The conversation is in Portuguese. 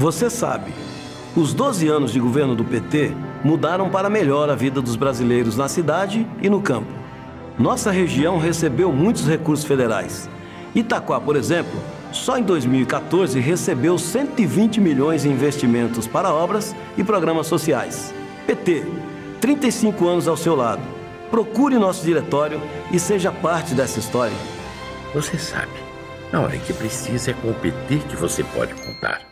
Você sabe, os 12 anos de governo do PT mudaram para melhor a vida dos brasileiros na cidade e no campo. Nossa região recebeu muitos recursos federais. Itaquá, por exemplo, só em 2014 recebeu 120 milhões em investimentos para obras e programas sociais. PT, 35 anos ao seu lado. Procure nosso diretório e seja parte dessa história. Você sabe, na hora que precisa é com o PT que você pode contar.